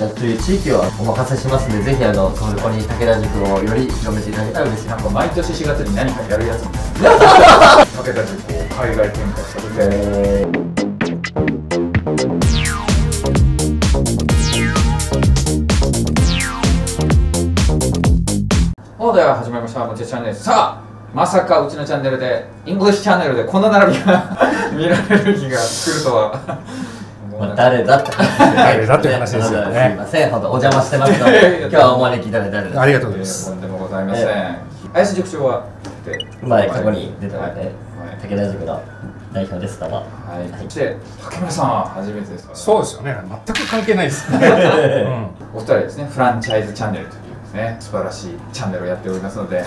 田という地域をお任せしますんでぜひあのそこに武田塾をより広めていただけたら嬉しいななんか毎年4月に何かやるやつみたいな武田塾を海外展開した時えーほうでは始まりました。もちチャンネルさあまさかうちのチャンネルで English channel でこんな並びが見られる日が来るとは。まあ、誰だって話誰だって話ですよね。すいません。本当お邪魔してますので今日はお招きいただいてありがとうございます。とうございとますんでもございません、林塾長はで前過去に出てもらって、はい。武田塾の代表です。どうも。はい、はい、そして竹村さんは初めてですから。そうですよね。全く関係ないです。ね、お二人ですね。フランチャイズチャンネルというですね素晴らしいチャンネルをやっておりますので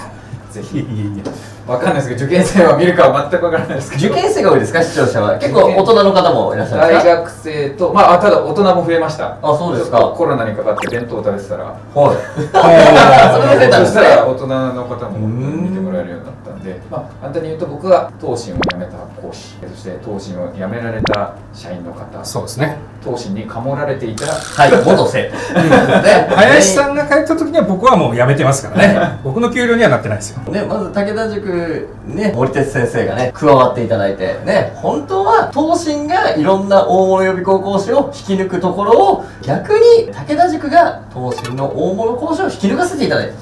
ぜひ。やいやいやわかんないですけど受験生は見るかは全くわからないですけど。受験生が多いですか？視聴者は。結構大人の方もいらっしゃる？ん大学生とまああただ大人も増えました。あそうですか。コロナにかかって弁当を食べてたら。はい。それが出たら大人の方も見てもらえるようになった。んでまあ簡単に言うと僕が東進を辞めた講師。そして東進を辞められた社員の方。そうですね。東進にかもられていたはい元生徒ね 林さんが帰った時には僕はもう辞めてますからね。僕の給料にはなってないですよ。ね、まず武田塾ね森哲先生がね加わっていただいてね本当は東進がいろんな大物予備校講師を引き抜くところを逆に武田塾が東進の大物講師を引き抜かせていただいた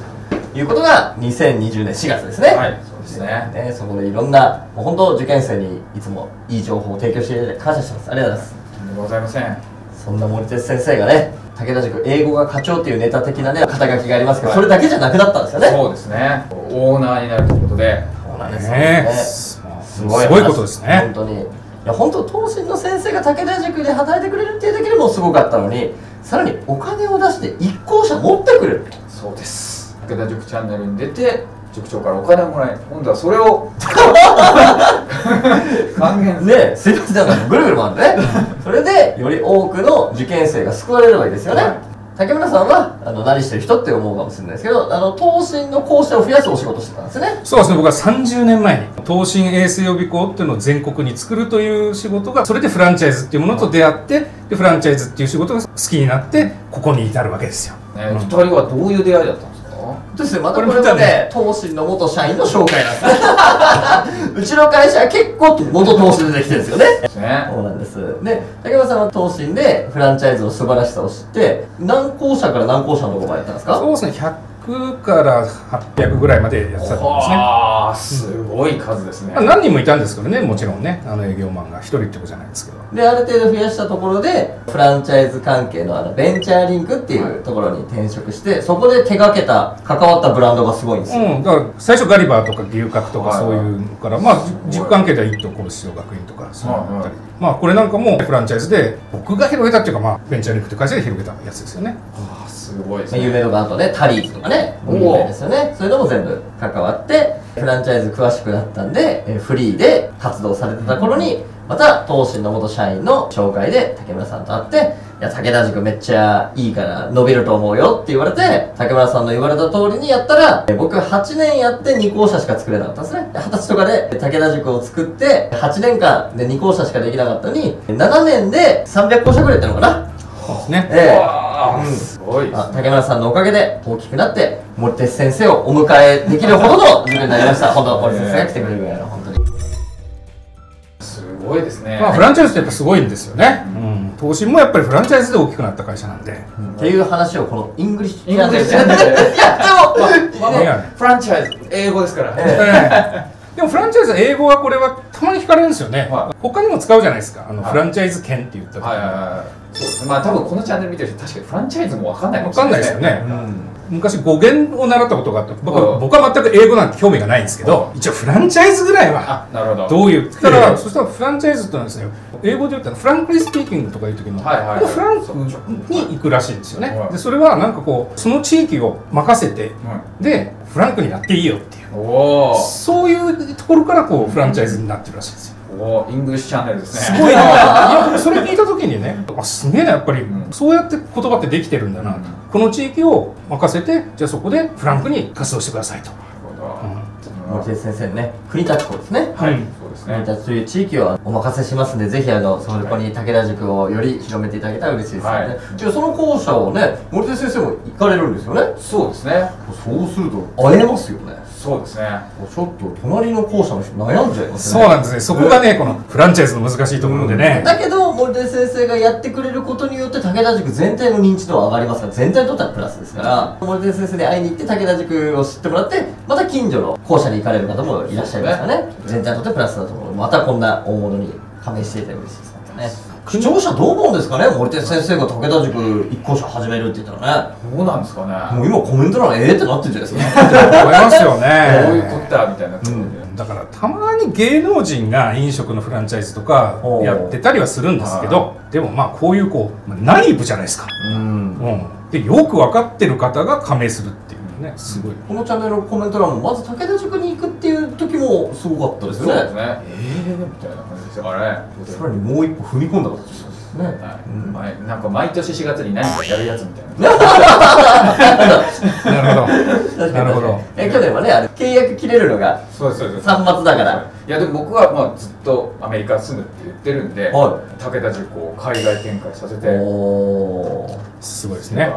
ということが2020年4月ですね。はいですね。ねそこでいろんなもう本当受験生にいつもいい情報を提供していただいて感謝してます。ありがとうございます。とんでもございません。そんな森哲先生がね武田塾英語が課長っていうネタ的なね肩書きがありますけど、はい。それだけじゃなくなったんですよね。そうですね。オーナーになるということで。そうなんですよ。ねね。すすごいすごいことですね。本当に。いや本当東進の先生が武田塾で働いてくれるっていうだけでもすごかったのにさらにお金を出して一校舎持ってくれる。そうです。武田塾チャンネルに出て塾長からお金をもらい今度はそれを 還元する。ねすいませんなんかぐるぐる回ってね。それでより多くの受験生が救われればいいですよね、はい。竹村さんはあの何してる人って思うかもしれないですけどあの東進の講師を増やすお仕事してたんですよね。そうですね。僕は30年前に東進衛生予備校っていうのを全国に作るという仕事がそれでフランチャイズっていうものと出会ってでフランチャイズっていう仕事が好きになってここに至るわけですよ。ね、二人はどういう出会いだったんですかですね、またこれもね、東進の元社員の紹介なんですね。うちの会社は結構元東進でできてるんですよね。ねそうなんです。で、竹山さんは東進でフランチャイズの素晴らしさを知って、何校舎から何校舎のところまでやったんですか？そうですね100から800ぐらいまでやってたんですねわあすごい数ですね、まあ何人もいたんですけどねもちろんね。あの営業マンが一人ってことじゃないですけど。で、ある程度増やしたところで、フランチャイズ関係のあのベンチャーリンクっていうところに転職して、そこで手掛けた、関わったブランドがすごいんですよ。うん、だから最初ガリバーとか牛角とかはいそういうのから、まあ塾関係では一等甲子小学院とかそういうのあったり、はいはい。まあこれなんかもフランチャイズで僕が広げたっていうかまあベンチャーリンクって会社で広げたやつですよね。あすごいですまあ、ね有名のがあとね、タリーズとかね、有名ですよね。そういうのも全部関わって、フランチャイズ詳しくなったんで、えーフリーで活動されてた頃に、また、東進の元社員の紹介で竹村さんと会って、いや、武田塾めっちゃいいから伸びると思うよって言われて、竹村さんの言われた通りにやったら、えー僕8年やって2校舎しか作れなかったんですね。20歳とかで武田塾を作って、8年間で2校舎しかできなかったのに、7年で300校舎ぐらいやったのかな。そうですね。ええわあうん。すごいですあ竹村さんのおかげで大きくなってもりてつ先生をお迎えできるほどの 自分になりました。本当もりてつ先生が来てくれるぐらいの本当に。すごいですね、まあフランチャイズってやっぱすごいんですよね、うん、東進もやっぱりフランチャイズで大きくなった会社なんで、っていう話をこの English English channel で。い やでも、まあいやフランチャイズ英語ですから、ええ。でもフランチャイズ英語はこれはたまに聞かれるんですよね、はい。他にも使うじゃないですか。あの、はい。フランチャイズ権って言った時に、はいはいはいそうですね。まあ多分このチャンネル見てる人確かにフランチャイズも分かんないかも分かんないですよね、昔語源を習ったことがあって僕は,、うん。僕は全く英語なんて興味がないんですけど、一応フランチャイズぐらいはあなるほど。どういうったえら、えそしたらフランチャイズってのはですね英語で言ったらフランクリースピーキングとかいう時の、はいはいフランクに行くらしいんですよね、はいでそれはなんかこうその地域を任せてでフランクになっていいよっていう。そういうところからこうフランチャイズになってるらしいんですよおーイングリッシュチャンネルですね。すごいな。いやそれ聞いた時にねあすげえなやっぱり、うん。そうやって言葉ってできてるんだな、うん。この地域を任せてじゃあそこでフランクに活動してくださいと、なるほど。うん。森手先生のね国立校ですね。はい、うん。そうです国ね立という地域はお任せしますんでぜひあのそこに武田塾をより広めていただけたら嬉しいですよね、はい。じゃあその校舎をね森手先生も行かれるんですよね。そうですね。そうすると会えますよねそうですね。ちょっと隣の校舎の人悩んじゃいますね。そうなんですね。そこがねこのフランチャイズの難しいところでね、だけど森手先生がやってくれることによって武田塾全体の認知度は上がりますから全体にとってはプラスですから森手先生に会いに行って武田塾を知ってもらってまた近所の校舎に行かれる方もいらっしゃいますからね。全体にとってプラスだと思う。またこんな大物に加盟していたら嬉しいです視聴者どう思うんですかね？森手先生が武田塾一校舎始めるって言ったらね。どうなんですかね？もう今コメント欄ええってなってるじゃないですか。思いますよ どういうこねとだみたいなことで、だからたまに芸能人が飲食のフランチャイズとかやってたりはするんですけどでもまあこういうこうまあ内部じゃないですか、うん。うん、でよく分かってる方が加盟するっていうね。すごい。このチャンネルのコメント欄もまず武田塾いう時もすごかったですよ。ねそうですね。ええー、みたいな感じですからね。さらにもう一歩踏み込んだ形ですね。はいうん。前なんか毎年4月に何かやるやつみたいな。なるほど。なるほど。え去年はねあれ契約切れるのがそうですそうです。3月だから。いやでも僕はまあずっとアメリカ住むって言ってるんで、は武田塾を海外展開させて。おー。すごいですね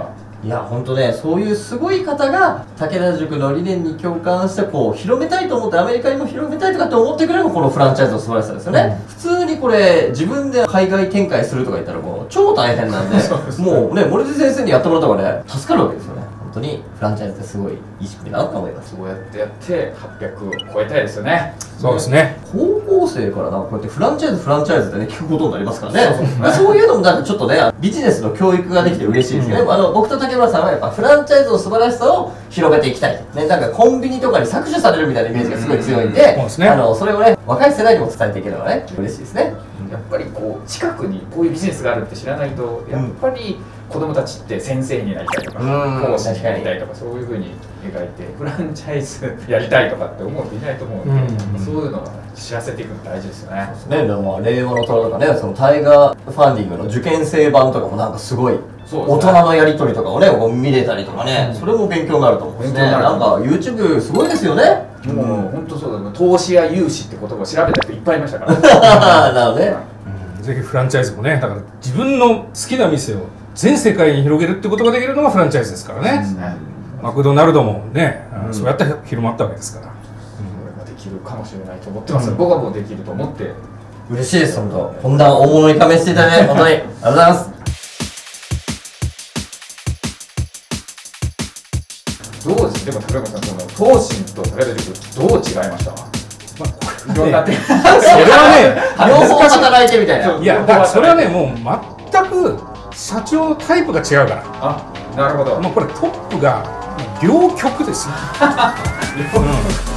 いや本当ねそういうすごい方が武田塾の理念に共感してこう広めたいと思ってアメリカにも広めたいとかって思ってくれるのがこのフランチャイズの素晴らしさですよね、普通にこれ自分で海外展開するとか言ったらもう超大変なんで もうね森手先生にやってもらった方がね助かるわけですよね。本当にフランチャイズってすごいいい仕組みだなと思います。そうやってやって800を超えたいですよね。そうですね。高校生からなんかこうやってフランチャイズフランチャイズってね聞くことになりますからね。そうそう。まあそういうのもなんかちょっとねビジネスの教育ができて嬉しいですけどね、あの僕と竹村さんはやっぱフランチャイズの素晴らしさを広めていきたい、ね、なんかコンビニとかに搾取されるみたいなイメージがすごい強いんで,、そうですね。あのそれをね若い世代にも伝えていければね嬉しいですね。やっぱりこう近くにこういうビジネスがあるって知らないとやっぱり子供たちって先生になりたいとかうん。講師になりたいとかそういうふうに描いてフランチャイズやりたいとかって思う人いないと思うんで、うん。そういうのを知らせていくの大事ですよね。ね、でもまあ令和の虎とかね、そのタイガーファンディングの受験生版とかもなんかすごい、大人のやりとりとかをね、こう見れたりとかね、それも勉強になると思うしね。なんか YouTube すごいですよね。もう本当そうだ投資や融資って言葉を調べた人いっぱいいましたから。なので、うん。ぜひフランチャイズもねだから自分の好きな店を全世界に広げるってことができるのがフランチャイズですからね、ねマクドナルドもね、うん。そうやって広まったわけですから、これができるかもしれないと思ってます、僕はもうできると思って。嬉しいです、本当。こんな大物に加盟していただいて、本当にありがとうございます。どうですでも高山さんその東進と武田塾どう違いました？まあこいろんな点。それは 両方働いてみたいな。いやだからそれはねもう全く社長のタイプが違うから。あなるほど。もうこれトップが両極ですよ、うん